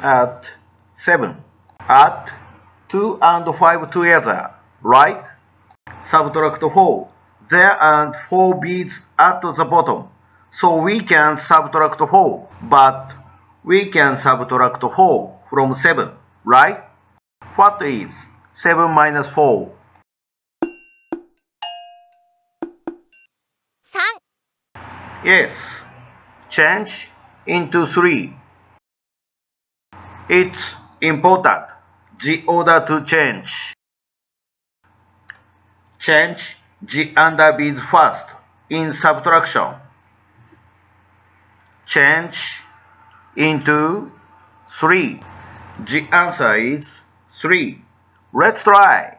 at 7. Add 2 and 5 together, right? Subtract 4. There are 4 beads at the bottom. So we can subtract 4. But we can subtract 4 from 7, right? What is 7 minus 4? 3 Yes. Change into 3. It's important. The order to change. Change the under beads first in subtraction. Change into 3. The answer is 3. Let's try.